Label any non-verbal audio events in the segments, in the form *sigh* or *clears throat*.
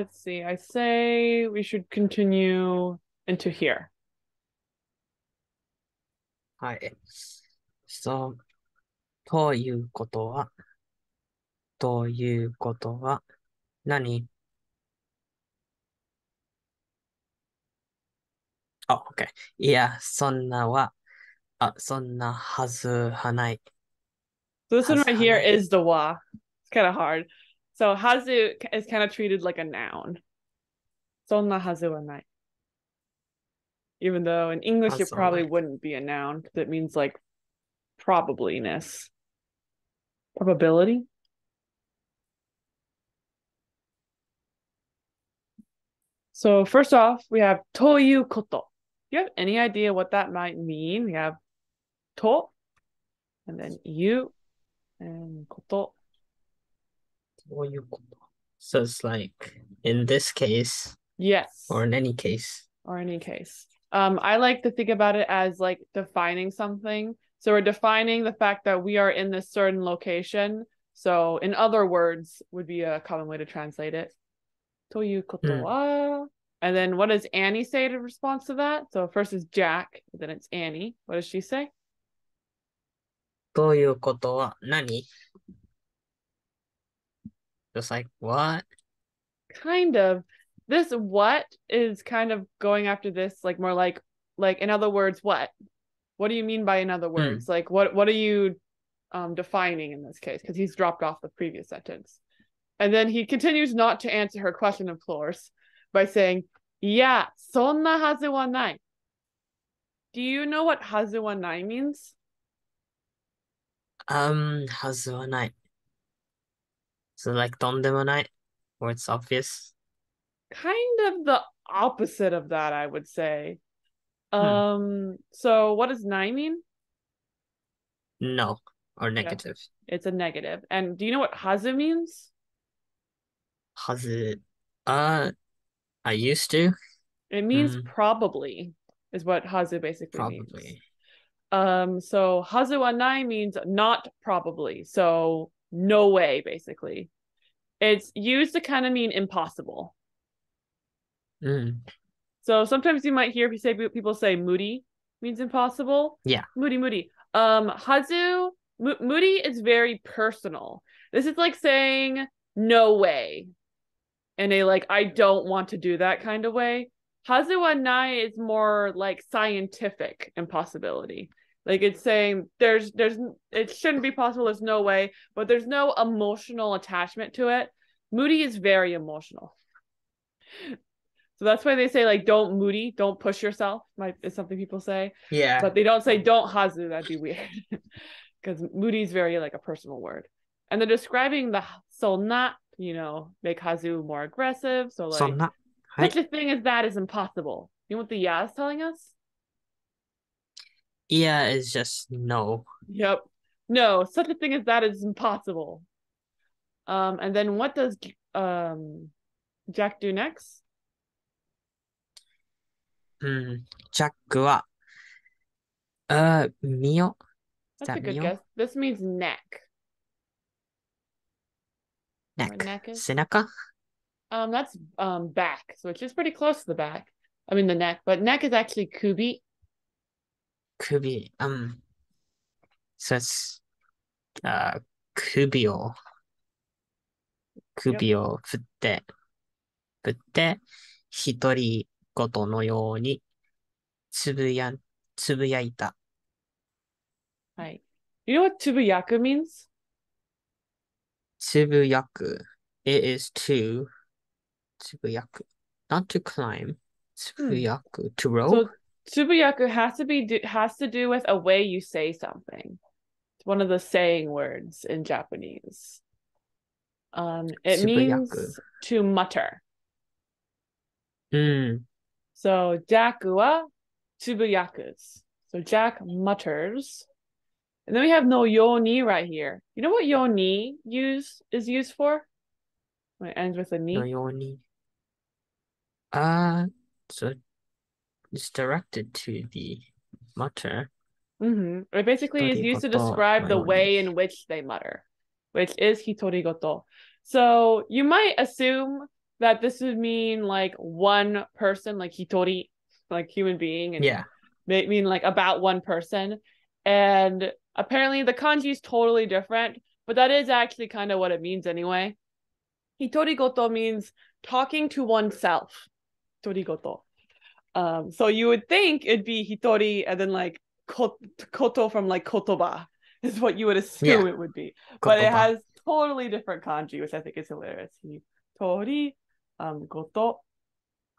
let's see. I say we should continue into here. はい。そう。ということは、ということは、何あ、OK。いや、そんなは、あ、そんなはずはない。 So this one right here Hazu. is the wa. It's kind of hard. So hazu is kind of treated like a noun. Sonna hazu nai. Even though in English it probably wouldn't be a noun because it means like probabliness. Probability. So first off, we have toyu koto. Do you have any idea what that might mean? We have to, and then you, and koto ということ。So it's like, in this case, Yes. or in any case. or any case. Um, I like to think about it as like defining something. So we're defining the fact that we are in this certain location. So in other words would be a common way to translate it. ということは And then what does Annie say in response to that? So first is Jack, then it's Annie. What does she say? ということは何 just like, what? Kind of. This what is kind of going after this, like more like like in other words, what? What do you mean by in other hmm. words? Like what what are you um defining in this case? Because he's dropped off the previous sentence. And then he continues not to answer her question, of course, by saying, Yeah, sonna hazu wa nai. Do you know what hazu wa nai means? Um, hazu wa nai. Is it like Tondemonite, where it's obvious? Kind of the opposite of that, I would say. Hmm. Um, so what does nine mean? No, or negative. It's a negative. And do you know what hazu means? Hazu, uh, I used to. It means mm. probably, is what hazu basically probably. means. Um, so hazu anai means not probably. So no way, basically. It's used to kind of mean impossible. うん。So sometimes you might hear if you say people say moody means impossible. Yeah. Moody, moody. Um, hazu, mo- moody is very personal. This is like saying no way, in a like I don't want to do that kind of way. Hazu nai is more like scientific impossibility. Like it's saying there's there's it shouldn't be possible. There's no way, but there's no emotional attachment to it. Moody is very emotional. So that's why they say like don't moody, don't push yourself. Might is something people say. Yeah. But they don't say don't hazu. That'd be weird. *laughs* Because moody is very like a personal word, and they're describing the soul not you know make hazu more aggressive. So like so not, I... such a thing as that is impossible. You know what the Yas is telling us? yeah it's just no. Yep. No, such a thing as that is impossible. Um, and then what does um Jack do next? Hmm. Jack Gua. Uh, Mio. That's that a good Mio? guess. This means neck. Neck. neck is? Sinaka? Um, that's um back. So it's just pretty close to the back. I mean the neck, but neck is actually kubi. 首。うん。So it's, あ、首を、首を振って、振って、独り言のように、つぶや、つぶやいた。Hi. You know what tubuyaku means? つぶやく。It is to, つぶやく。Not to climb. つぶやく。To row? Tsubuyaku has to be do, has to do with a way you say something. It's one of the saying words in Japanese. Um, it means to mutter. Mm. So jaku wa tsubuyakus. So Jack mutters. And then we have no yoni right here. You know what yoni use is used for? When it ends with a ni. No yoni. Ah, uh, so it's directed to the mutter. hmm It basically is used to describe the way in which they mutter, which is hitorigoto. So you might assume that this would mean like one person, like hitori, like human being, and Yeah. may mean like about one person. And apparently the kanji is totally different, but that is actually kind of what it means anyway. Hitorigoto means talking to oneself. Hitorigoto. Um, so you would think it'd be hitori and then like koto from like kotoba *laughs* is what you would assume Yeah. it would be. But it has totally different kanji, which I think is hilarious. Hitori, um, goto,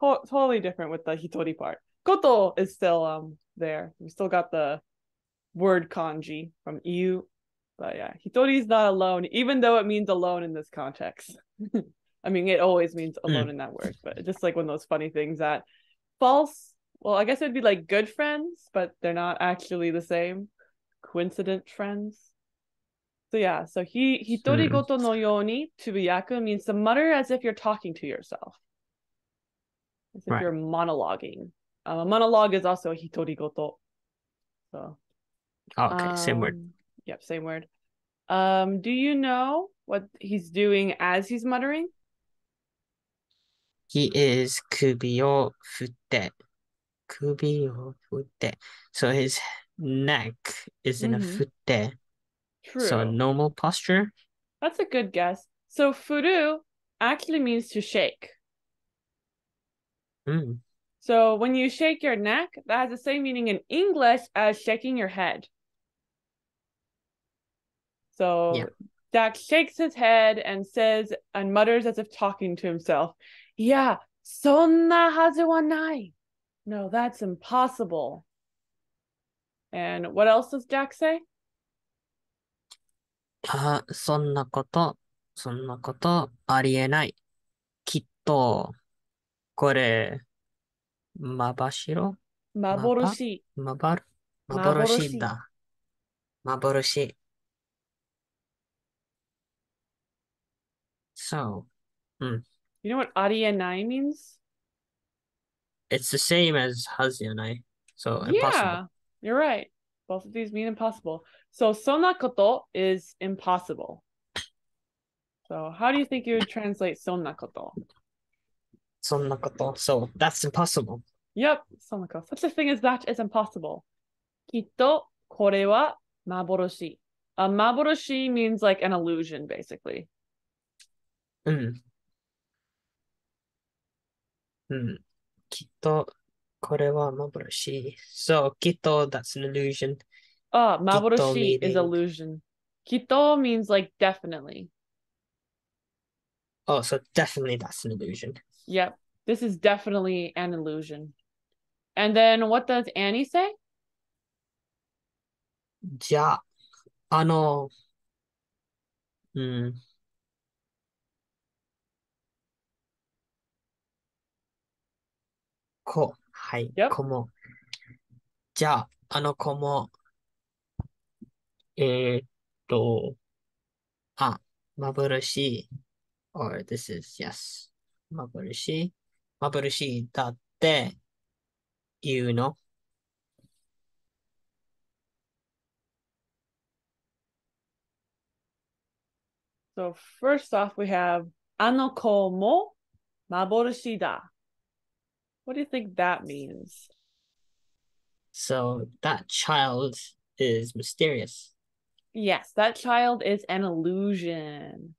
to- totally different with the hitori part. Koto is still um there. We still got the word kanji from iu, but yeah, hitori is not alone, even though it means alone in this context. *laughs* I mean, it always means alone in that word, but just like one of those funny things that false. Well, I guess it'd be like good friends, but they're not actually the same. Coincident friends. So yeah, so he hitori goto no yoni tsubuyaku means to mutter as if you're talking to yourself. As if Right. you're monologuing. Um, a monologue is also hitori goto. So Okay, same word. um, Yep, same word. Um, do you know what he's doing as he's muttering? He is kubio fute. Kubio fute. So his neck is in mm-hmm. a fute. True. So normal posture. That's a good guess. So furu actually means to shake. Mm. So when you shake your neck, that has the same meaning in English as shaking your head. So yeah. Jack shakes his head and says and mutters as if talking to himself. いや、そんなはずはない。No, that's impossible. あそんなこと、そんなことありえない。きっと、これ、まばしろ？幻まば？しまばる幻だ。幻幻 So, You know what Adiyanai means? It's the same as Hazianai. So impossible. Yeah, you're right. Both of these mean impossible. So sonakoto is impossible. So how do you think you would translate sonakoto? Sonakoto. So that's impossible. Yep, sonakoto. Such a thing as that is impossible. Kito kore wa maboroshi. A maboroshi means like an illusion, basically. Mm. Hmm. Kito korewa maboroshi. So kito, that's an illusion. Oh, maboroshi is illusion. Kito means like definitely. Oh, so definitely that's an illusion. Yep. This is definitely an illusion. And then what does Annie say? Ja, ano. Hmm. 子。はい、Yep. も。じゃあ、あの子も。え、っと、あ、まぶるしい。or this is yes. まぶるしい。まぶるしいだって言うの？So first off, we have あの子もまぼるしだ。What do you think that means? So that child is mysterious. Yes, that child is an illusion.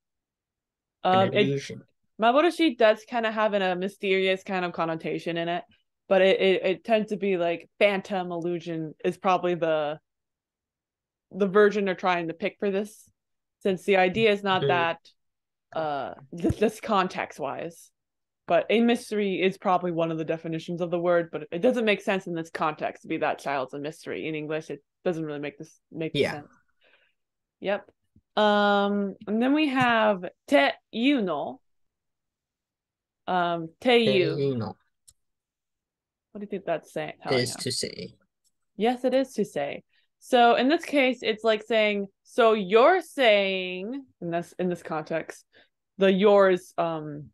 An Um, it, illusion. Maboroshi does kind of have an, a mysterious kind of connotation in it, but it, it it tends to be like phantom illusion is probably the the version they're trying to pick for this, since the idea is not Mm. that uh *laughs* this, this context wise, but a mystery is probably one of the definitions of the word but it doesn't make sense in this context to be that child's a mystery in english. It doesn't really make this make yeah. sense. Yep. Um and then we have te you know um te you. know what do you think that's saying? It is to say. Yes it is to say. So in this case it's like saying so you're saying in this in this context the yours um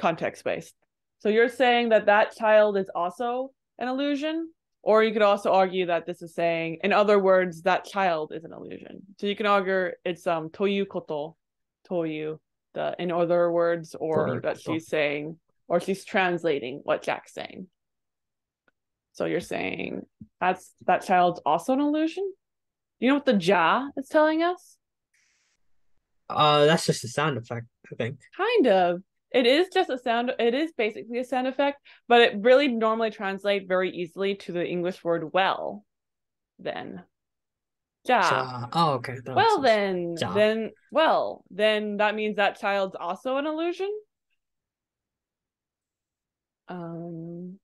context based. So you're saying that that child is also an illusion, or you could also argue that this is saying, in other words, that child is an illusion. So you can argue it's um toyu koto, toyu, the in other words or you she's saying or she's translating what Jack's saying. So you're saying that's that child's also an illusion? Do you know what the ja is telling us? Uh, that's just a sound effect, I think. Kind of. It is just a sound it is basically a sound effect, but it really normally translates very easily to the English word well then. Ja. Ja. Oh, okay. that Well then, Ja. then well, then that means that child's also an illusion. Um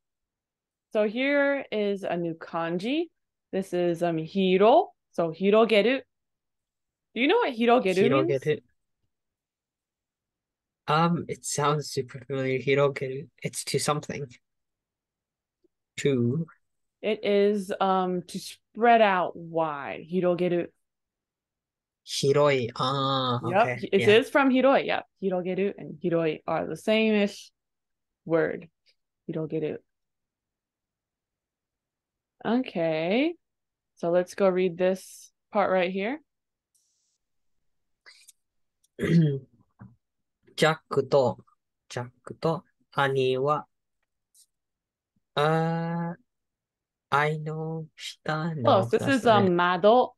so here is a new kanji. This is um hiro. So hirogeru. Do you know what hirogeru means? Um, it sounds super familiar. Hirogeru. It's to something. To It is um to spread out wide. Hirogeru. hiroi. Ah, Yep. okay. It yeah. is from hiroi. Yep. Hirogeru and hiroi are the same-ish word. Hirogeru. Okay. So let's go read this part right here. *clears throat* ジャックと、ジャックと兄は、あー、愛の下 Oh, の、so this is だね um mado.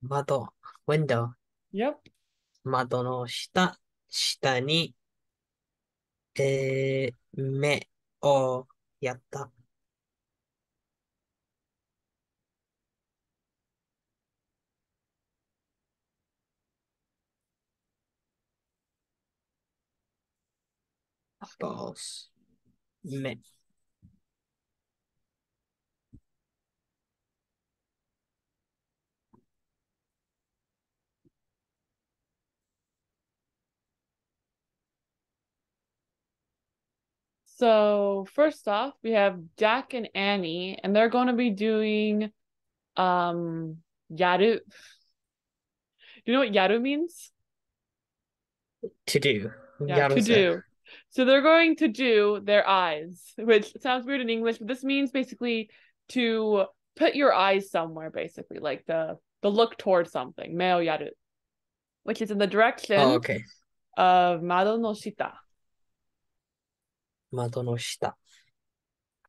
窓、window、Yep. 窓の下、下に、えー、目をやった。Balls 目 So first off, we have Jack and Annie, and they're going to be doing um yaru. Do you know what yaru means? to do. Yeah, to do. So they're going to do their eyes, which sounds weird in English, but this means basically to put your eyes somewhere, basically, like the the look towards something, meo yaru, which is in the direction oh, okay. of Mado no Shita. Mado no Shita.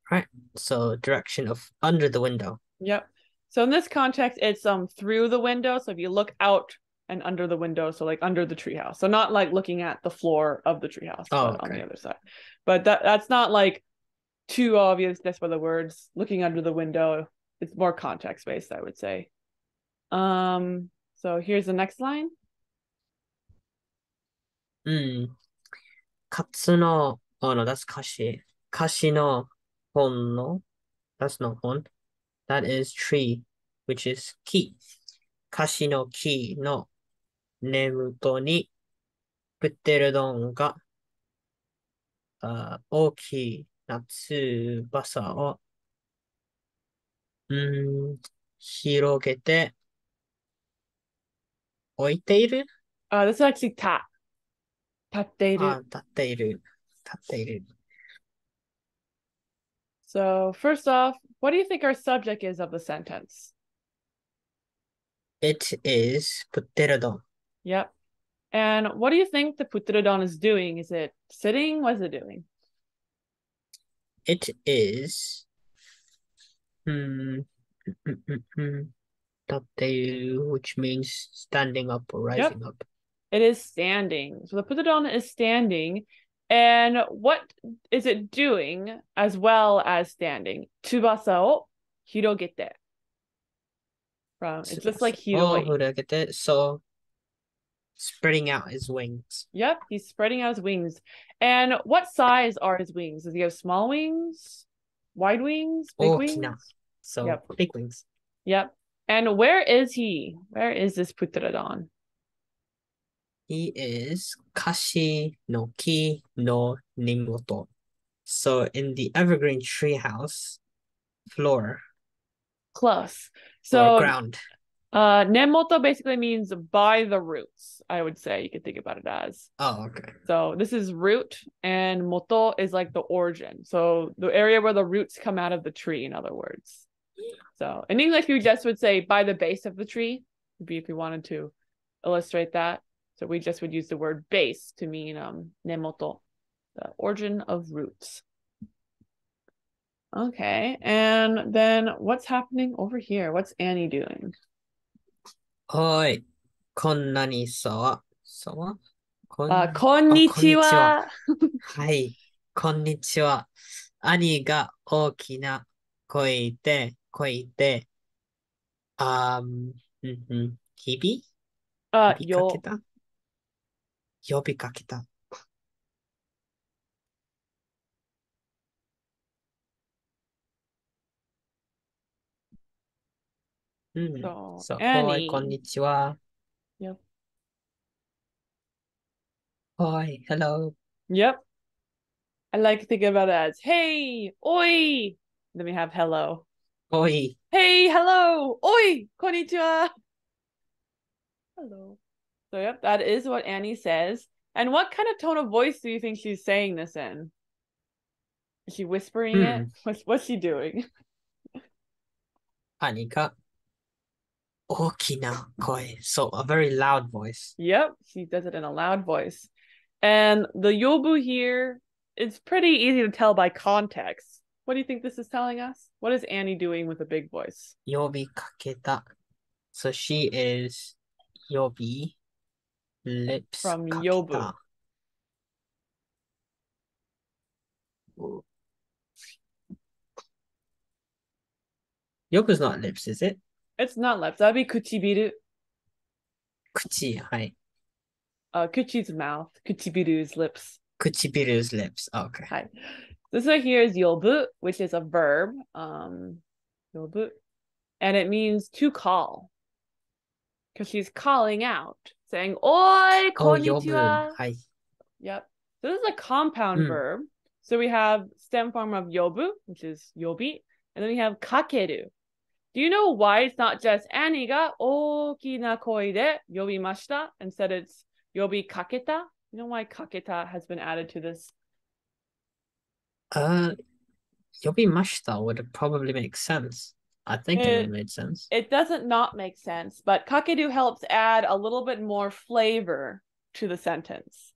Right. So direction of under the window. Yep. So in this context, it's um through the window. So if you look out and under the window, so like under the treehouse. So not like looking at the floor of the treehouse, Oh, but on okay. the other side. But that that's not like too obvious just by the words looking under the window. It's more context based, I would say. Um. So here's the next line. うん。カツの、oh no, that's 歌詞。歌詞の本の、that's not 本。That is tree, which is key. 歌詞の木の 根元に、プテルドンが、あ大きな翼を、うん、広げて、置いている Uh, this is actually ta. Tatteiru. あ、立っている。立っている。So first off, what do you think our subject is of the sentence? It is プテルドン。Yep. And what do you think the Putradon is doing? Is it sitting? What is it doing? It is. Hmm. *clears throat* Which means standing up or rising yep. up. It is standing. So the Putradon is standing. And what is it doing as well as standing? Tubasa o hirogete. From, it's just like oh, hiroi. Hirogete. So spreading out his wings. Yep, he's spreading out his wings. And what size are his wings? Does he have small wings, wide wings, big oh, wings? No. So yep. big wings. Yep. And where is he? Where is this Putradon? He is Kashi no Ki no Nimoto. So in the evergreen tree house floor. Close. So ground uh nemoto basically means by the roots, I would say you could think about it as. Oh, okay. So this is root and moto is like the origin. So the area where the roots come out of the tree, in other words. So in English, you just would say by the base of the tree, would be if you wanted to illustrate that. So we just would use the word base to mean um nemoto, the origin of roots. Okay, and then what's happening over here? What's Annie doing? おい、こんなにさ、さわこん Uh, konnichiwa. はい、こんにちは。兄が大きな声で、声で、あーん、うんうん、日 Uh, 々呼びかけた？呼びかけた。うん。 so そう、おい、 Annie. こんにちは。 Yep. おい、hello. Yep. I like to think about it as hey, oi. Then we have hello. おい、 Hey, hello, oi, konnichiwa. Hello. So yep, that is what Annie says. And what kind of tone of voice do you think she's saying this in? Is she whispering it? Hmm. What's what's she doing? *laughs* 兄が Okina koi. So a very loud voice. Yep, she does it in a loud voice. And the yobu here, it's pretty easy to tell by context. What do you think this is telling us? What is Annie doing with a big voice? Yobi kaketa. So she is yobi lips from kaketa. yobu. Yobu's not lips, is it? It's not lips. That'd be kuchibiru. Kuchi, hi. Uh, kuchi's mouth. Kuchibiru's lips. Kuchibiru's lips. Oh, okay. Hi. This right here is yobu, which is a verb. Um, yobu, and it means to call. Because she's calling out, saying "Oi, oh, konnichiwa." Oh, hi. Yep. So this is a compound mm. verb. So we have stem form of yobu, which is yobi, and then we have kakeru, Do you know why it's not just Annie ga okina koi de yobimashita? Instead it's yobi kaketa? You know why kaketa has been added to this? Uh, 呼びました would probably make sense. I think it, It- would make sense. It doesn't not make sense, but kakeru helps add a little bit more flavor to the sentence.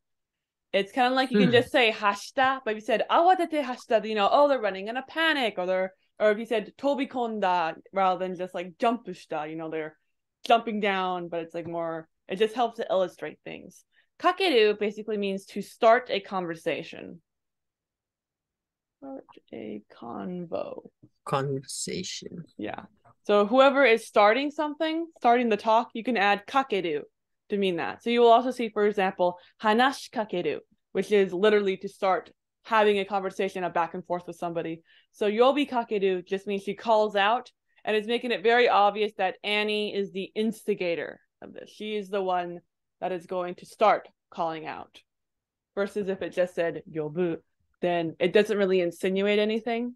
It's kind of like you can Hmm. just say hashita, but if you said awatete hashita, you know, oh, they're running in a panic, or they're, or if you said tobikonda rather than just like jumpushita, you know, they're jumping down, but it's like more, it just helps to illustrate things. Kakeru basically means to start a conversation. Start a convo. Conversation. Yeah. So whoever is starting something, starting the talk, you can add kakeru to mean that. So you will also see, for example, hanashi kakeru, which is literally to start having a conversation, a back and forth with somebody. So yobi kakeru just means she calls out, and it's making it very obvious that Annie is the instigator of this. She is the one that is going to start calling out. Versus if it just said yobu, then it doesn't really insinuate anything.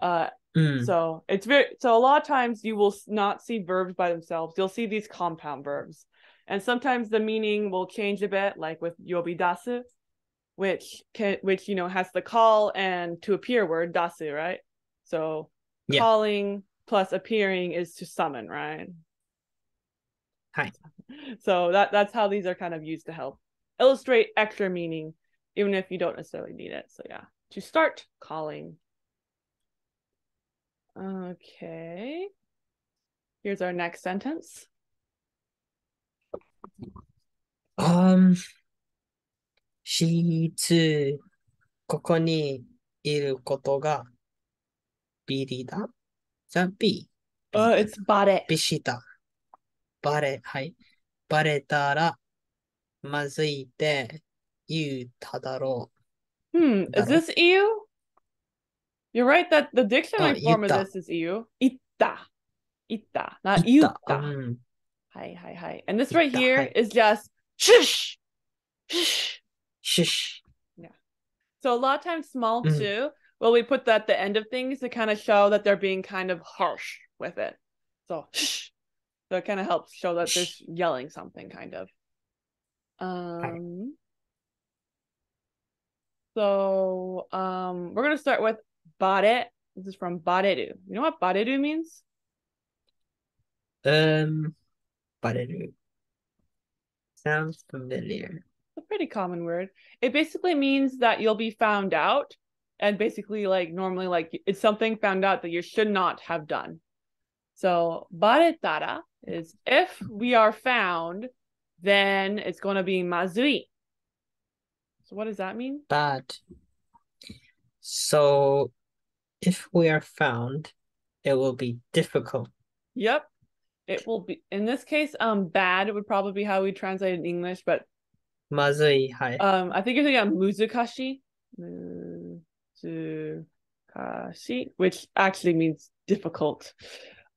Uh, Mm. so it's very so a lot of times you will not see verbs by themselves. You'll see these compound verbs. And sometimes the meaning will change a bit, like with yobidasu, which can which you know has the call and to appear word dasu, right? So Yeah. calling plus appearing is to summon, right? Hi. So that that's how these are kind of used to help illustrate extra meaning, even if you don't necessarily need it. So yeah, to start calling. Okay. Here's our next sentence. Um, she ここにいることがビリだじゃあ B。Uh, it's bare. ビシタ。バレ、はい。バレたらまずいって言うただろ Hmm, is this EU? You're right that the dictionary Uh, form of this is EU. Itta. Itta, not う。言った。yutta. うん。Hi, hi, hi. And this right here is just shush. Shush. Shush. Yeah. So a lot of times small mm-hmm. too. Well, we put that at the end of things to kind of show that they're being kind of harsh with it. So shh. So it kind of helps show that they're yelling something kind of. Um so um we're gonna start with Bade. This is from Badedu. You know what Badedu means? Um Badedu. Sounds familiar pretty common word. It basically means that you'll be found out, and basically, like normally, like it's something found out that you should not have done. So baretara is if we are found, then it's going to be mazui. So what does that mean? Bad. So if we are found, it will be difficult. Yep. It will be in this case, um, bad It would probably be how we translate in English, but まずい、はい。 um, I think you're thinking of muzukashii. Muzukashii, which actually means difficult.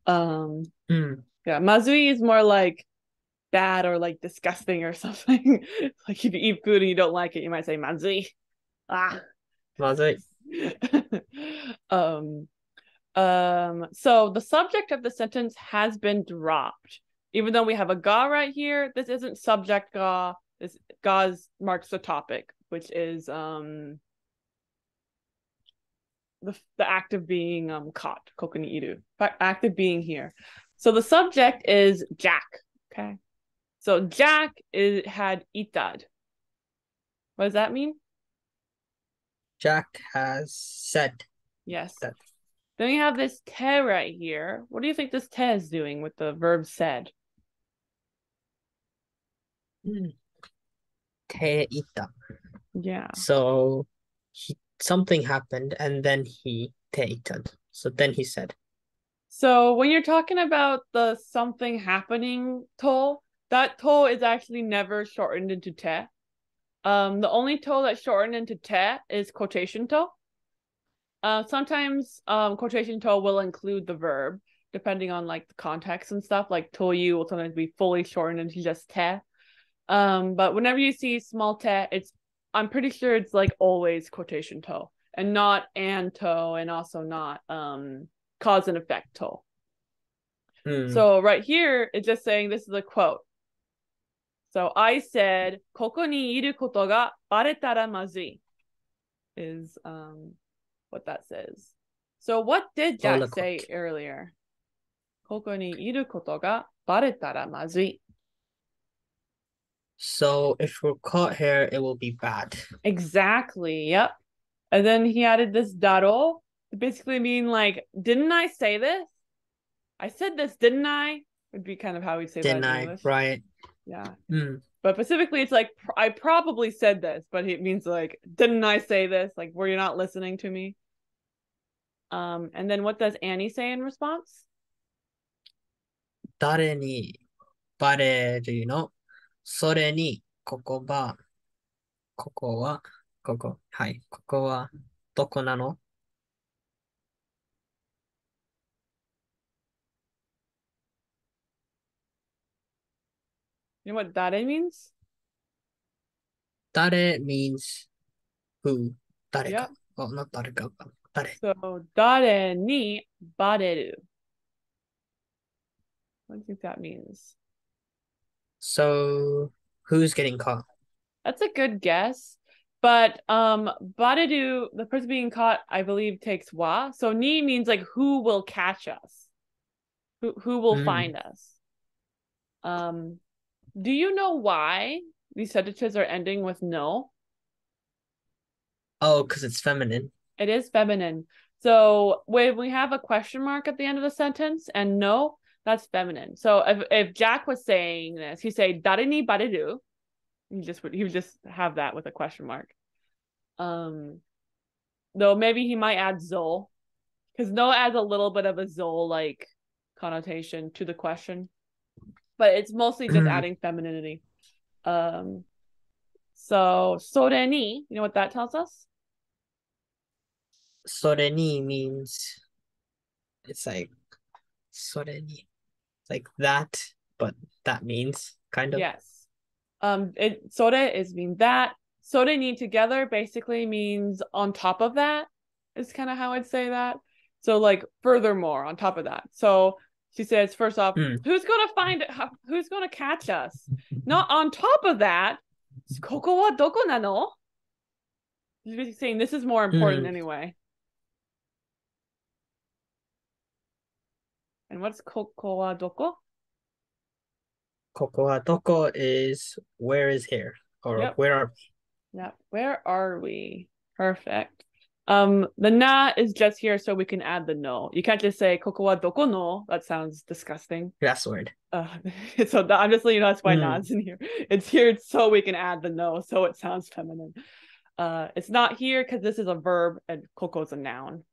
Um, うん。 yeah, mazui is more like bad or like disgusting or something. *laughs* like if you eat food and you don't like it, you might say mazui. Ah. まずい。 *laughs* um um so the subject of the sentence has been dropped even though we have a ga right here this isn't subject ga this ga's marks the topic which is um the the act of being um caught kokuni iru act of being here so the subject is jack okay so jack is had itad what does that mean Jack has said Yes. That. Then we have this te right here. What do you think this te is doing with the verb said? Teita. Yeah. So he something happened and then he teita. So then he said. So when you're talking about the something happening toll, that toll is actually never shortened into te. Um, the only toll that's shortened into te is quotation toll. Uh, sometimes um, quotation toll will include the verb, depending on like the context and stuff. Like to you will sometimes be fully shortened into just te, um, but whenever you see small te, it's I'm pretty sure it's like always quotation toe and not and toe and also not um cause and effect toe. So right here it's just saying this is a quote. So I said, "Koko ni iru koto ga baretara mazui," is um what that says. So what did Jack say earlier? "Koko ni iru koto ga baretara mazui." So if we're caught here, it will be bad. Exactly. Yep. And then he added this daro, basically meaning like, didn't I say this? I said this, didn't I? Would be kind of how we say didn't that. Didn't I? Right. Yeah. Mm. But specifically, it's like I probably said this, but it means like, didn't I say this? Like, were you not listening to me? Um, and then what does Annie say in response? Dare ni? Do you know? それに、ここは、ここは、ここ、はい、ここは、どこなの what dare means? 誰 means who? 誰 Yeah. か。Oh, not 誰か。誰 So dare ni bareru. What do you think that means? So, who's getting caught? That's a good guess. But um bareru, the person being caught, I believe, takes wa. So ni means like who will catch us? Who who will Mm. find us? Um do you know why these sentences are ending with no? Oh, because it's feminine. It is feminine. So when we have a question mark at the end of the sentence and no, that's feminine. So if, if Jack was saying this, he'd say darini badadu. He just would he would just have that with a question mark. Um though maybe he might add Zol. Because no adds a little bit of a Zol like connotation to the question. But it's mostly just mm-hmm. adding femininity. Um so Soreni, you know what that tells us? Soreni means it's like Soreni like that, but that means kind of. Yes. Um, it soda is mean that. Soda need together basically means on top of that is kind of how I'd say that. So like furthermore on top of that. So she says first off, mm. who's gonna find who's gonna catch us? *laughs* Not on top of that. Koko wa doko nano? She's basically saying this is more hmm. important mm. anyway. And what's Kokoa Doko? Kokoa Doko is where is here or yep. where are we? Yeah, where are we? Perfect. Um, the na is just here so we can add the no. You can't just say kokoa doko no. That sounds disgusting. That's word. Uh, *laughs* so obviously I'm just letting you know that's why mm. is in here. It's here so we can add the no, so it sounds feminine. Uh, it's not here because this is a verb and koko is a noun.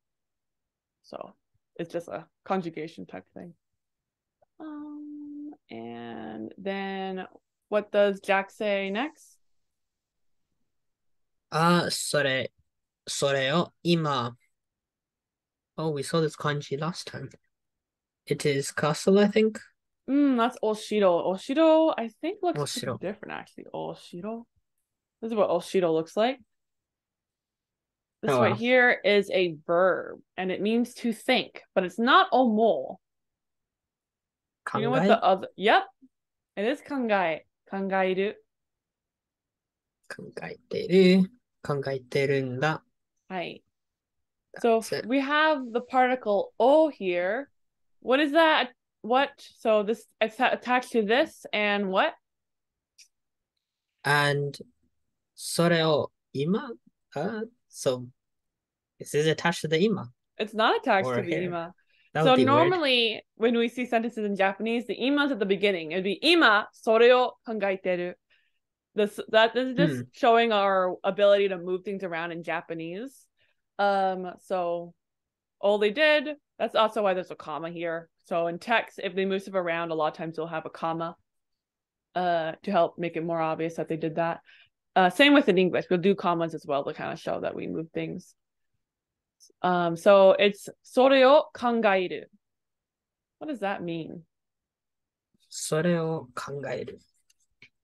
So it's just a conjugation type thing. Um, and then what does Jack say next? あ、それ、それを今。Oh, we saw this kanji last time. It is castle, I think. Mm, that's Oshiro. Oshiro, I think, looks pretty Oshiro. different actually. Oshiro. This is what Oshiro looks like. This Oh, right wow. here is a verb and it means to think, but it's not omo. You know what the other Yep. It is kangai. Kangairu. 考えてる。考えてるんだ。 Hi. So That's it. we have the particle o here. What is that? What? So this it's attached to this and what? And それを今 uh, so this is attached to the 今 It's not attached Or to the here. ima. That so be weird. normally when we see sentences in Japanese, the ima's at the beginning. It'd be ima sore o kangaiteru. This that this is just Hmm. showing our ability to move things around in Japanese. Um, so all they did. That's also why there's a comma here. So in text, if they move stuff around, a lot of times they'll have a comma. Uh, to help make it more obvious that they did that. Uh, same with in English, we'll do commas as well to kind of show that we move things. Um, so it's sore o kangairu. What does that mean? Sore o kangairu.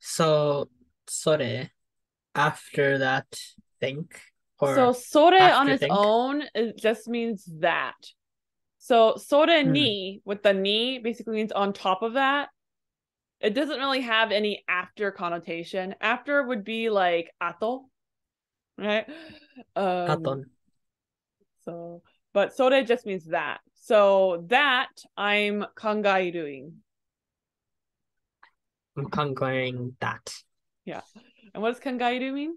So sore after that think or so sore on its think? own it just means that. So sore mm. ni with the ni basically means on top of that it doesn't really have any after connotation. After would be like ato, right? Um, Aton. So, but sore just means that. So that I'm kangairuing. I'm kangairing that. Yeah. And what does kangairu mean?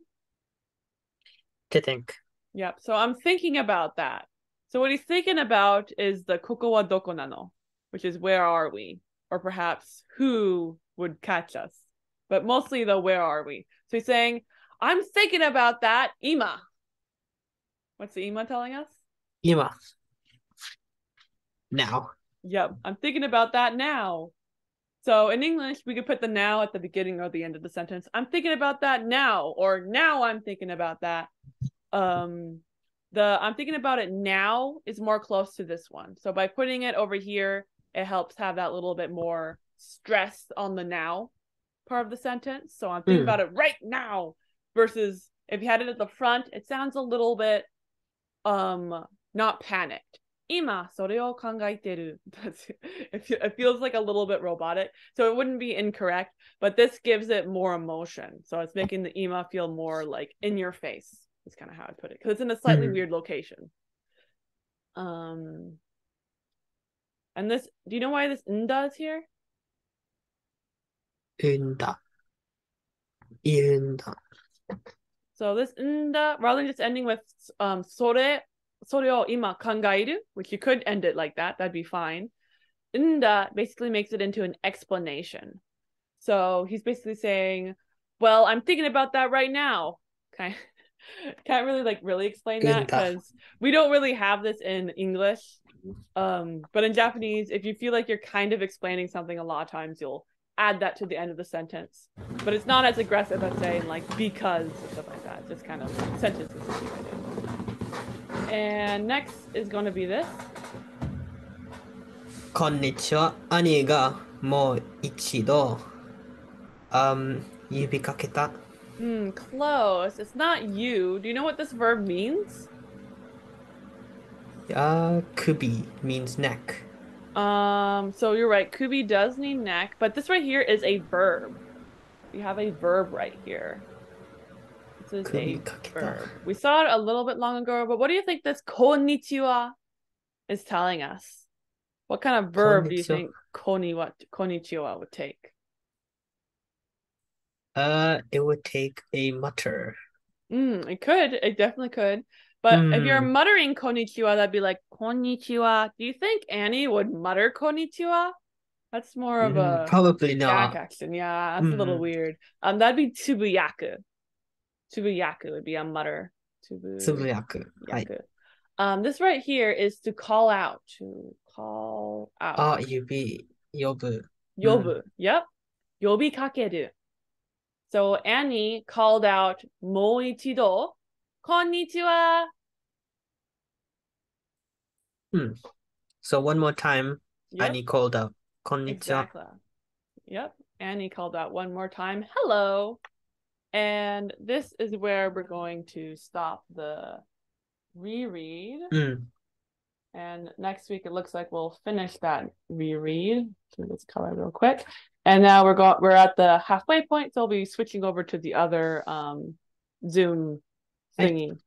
To think. Yep. So I'm thinking about that. So what he's thinking about is the koko wa doko nano, which is where are we? Or perhaps who would catch us. But mostly though, where are we? So he's saying, I'm thinking about that ima. What's the ima telling us? 今 now Yep. I'm thinking about that now. So in English, we could put the now at the beginning or the end of the sentence. I'm thinking about that now, or now I'm thinking about that. Um, the I'm thinking about it now is more close to this one. So by putting it over here, it helps have that little bit more stress on the now part of the sentence. So I'm thinking mm. about it right now versus if you had it at the front, it sounds a little bit um not panicked. Ima soreo kangaiteru. *laughs* That's it. it feels like a little bit robotic. So it wouldn't be incorrect, but this gives it more emotion. So it's making the ima feel more like in your face. Is kind of how I put it. Cuz it's in a slightly mm. weird location. Um and this, do you know why this nda is here? Nda. Nda. So this nda, rather than just ending with um sore, sore o ima kangairu, which you could end it like that, that'd be fine. Nda basically makes it into an explanation. So he's basically saying, "Well, I'm thinking about that right now." Okay. *laughs* Can't really like really explain that because we don't really have this in English. Um, but in Japanese, if you feel like you're kind of explaining something, a lot of times you'll add that to the end of the sentence. But it's not as aggressive as saying like because or stuff like that. Just kind of sentences. is what I do. And next is going to be this. こんにちは兄がもう一度、um, 呼びかけた Hmm, close. It's not you. Do you know what this verb means? Uh, kubi means neck. Um, so you're right. Kubi does mean neck, but this right here is a verb. We have a verb right here. This is kubi a kakita. verb. We saw it a little bit long ago, but what do you think this konnichiwa is telling us? What kind of verb konnichiwa. do you think koniwa, konnichiwa would take? Uh, it would take a mutter. Mm, it could. It definitely could. But mm. if you're hmm. muttering konnichiwa, that'd be like konnichiwa. Do you think Annie would mutter konnichiwa? That's more of a mm, probably not accent. Yeah, that's mm. a little hmm. weird. Um, that'd be tsubuyaku. Tsubuyaku would be a mutter. Tsubu... Tsubuyaku. Um, this right here is to call out. To call out. Ah, you be yobu. Yobu. Mm. Yep. Yobi kakeru. So Annie called out moitido moichido. Konnichiwa. So one more time, Yep. Annie called out. こんにちは。 Exactly. Yep. Annie called out one more time. Hello. And this is where we're going to stop the reread. うん。 And next week it looks like we'll finish that reread. So let's color real quick. And now we're going we're at the halfway point, so we'll be switching over to the other um Zoom Right. thingy.